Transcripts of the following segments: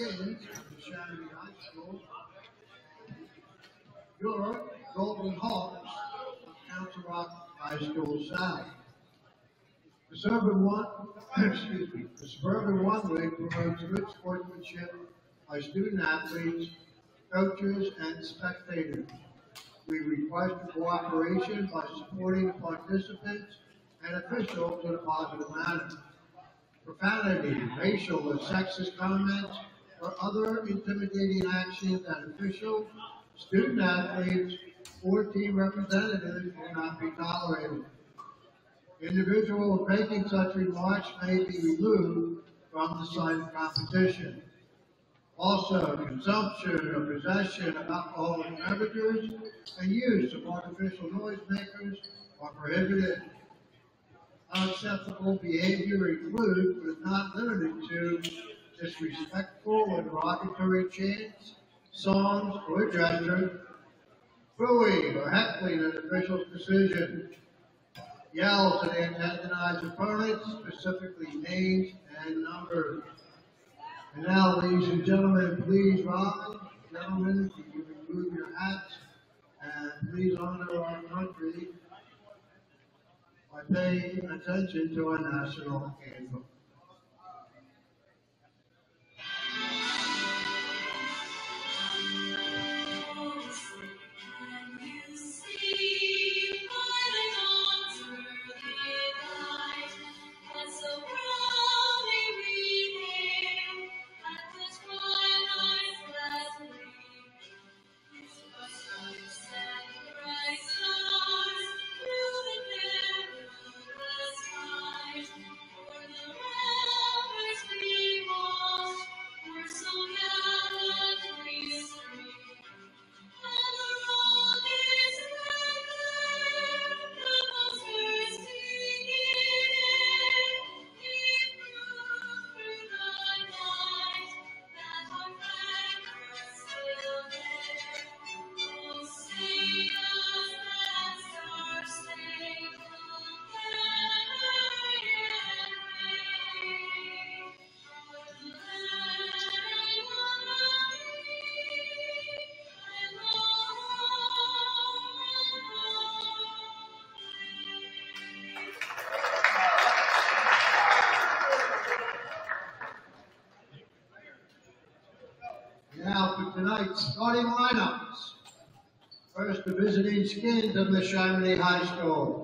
Skins from Neshaminy High School. Your Golden Hawks Council Rock High School South. The Suburban One, excuse me, the Suburban One League promotes good sportsmanship by student athletes, coaches, and spectators. We request cooperation by supporting participants and officials in a positive manner. Profanity, racial or sexist comments, or other intimidating actions that officials, student athletes, or team representatives will not be tolerated. Individuals making such remarks may be removed from the site of competition. Also, consumption or possession of alcoholic beverages and use of artificial noisemakers are prohibited. Unacceptable behavior includes, but not limited to, disrespectful or derogatory chants, songs, or gestures, booing or heckling an official's decision, yells at antagonized opponents, specifically names and numbers. And now, ladies and gentlemen, please rise. Gentlemen, if you remove your hats and please honor our country by paying attention to our national anthem. starting lineups. First, the visiting skins of the Neshaminy High School.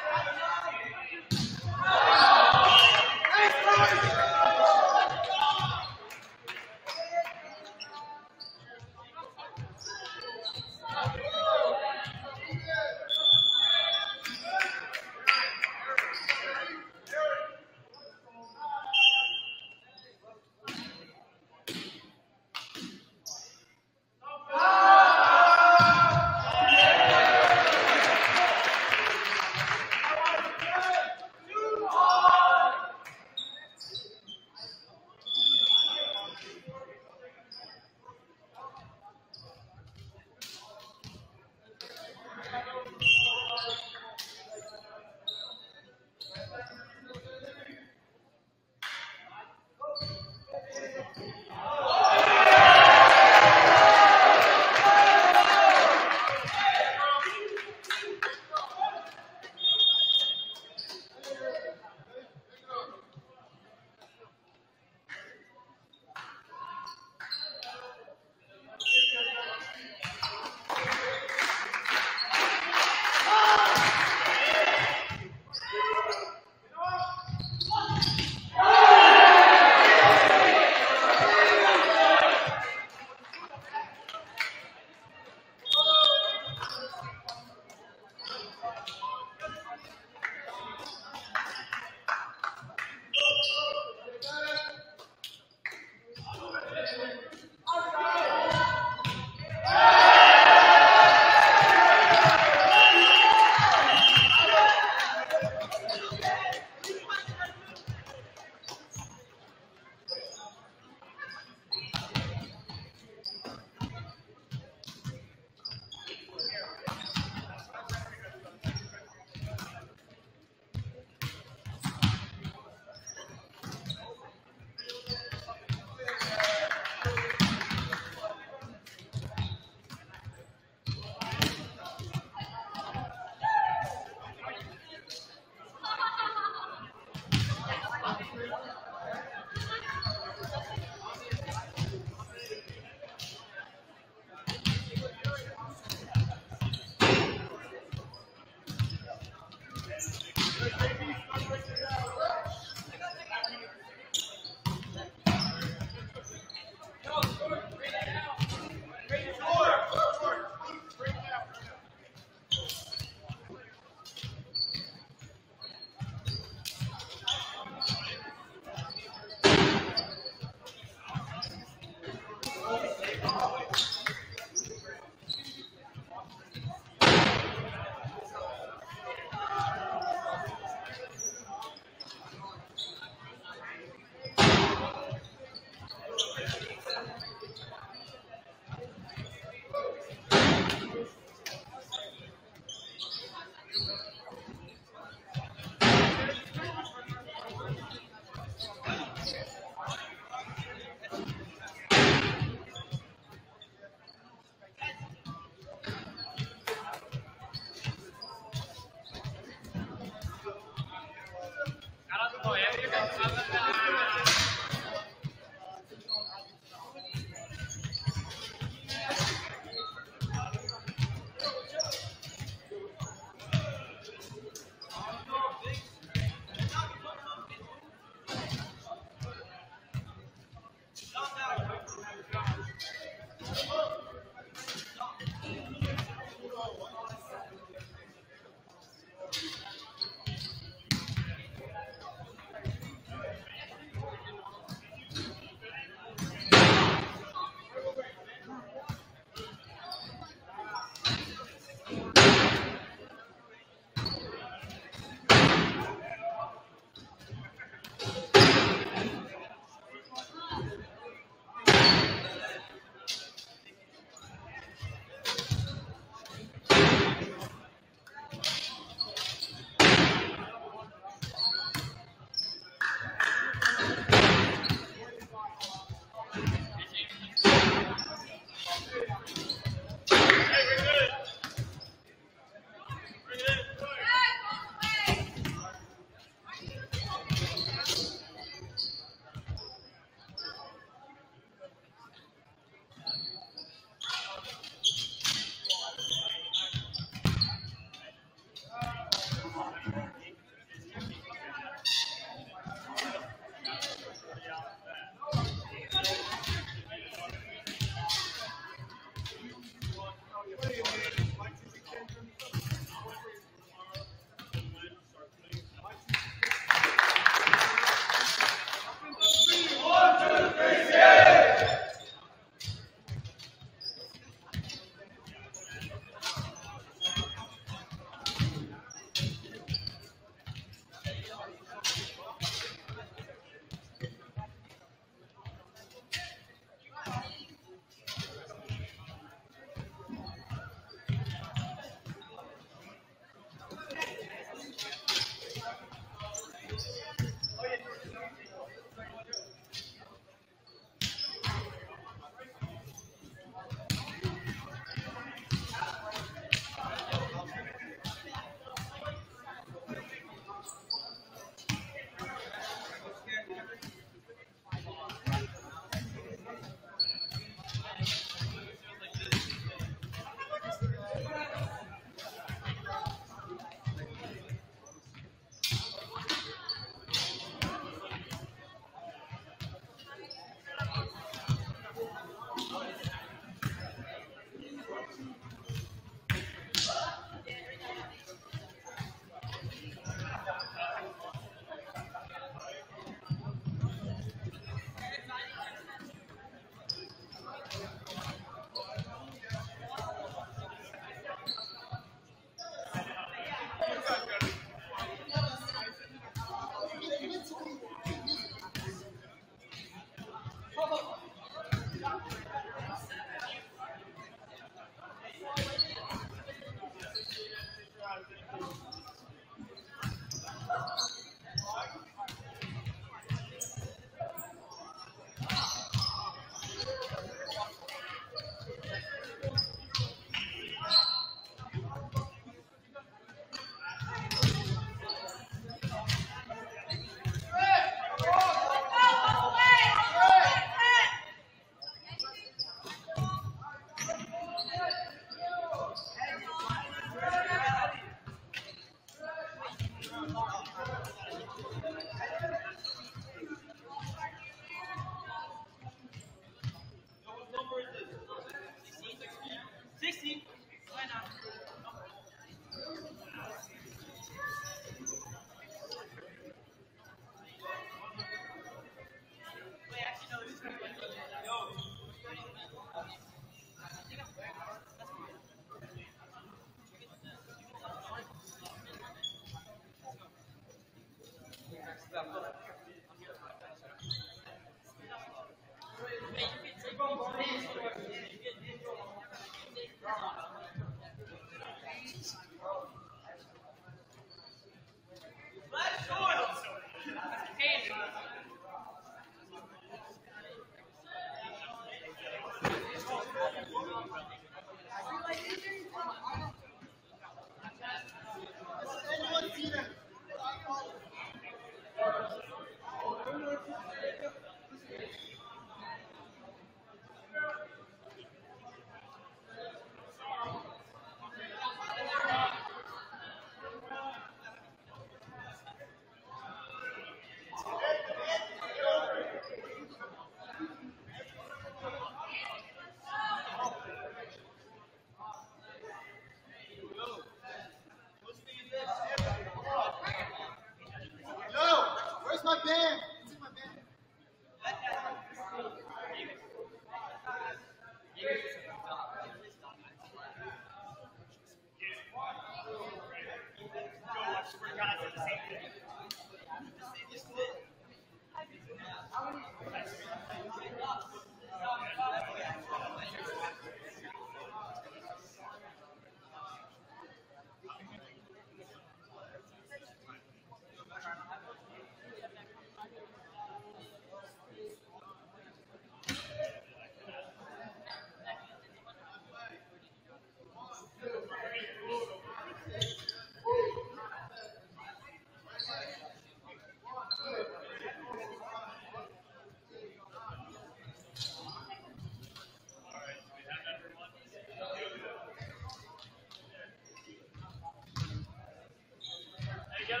Thank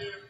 you.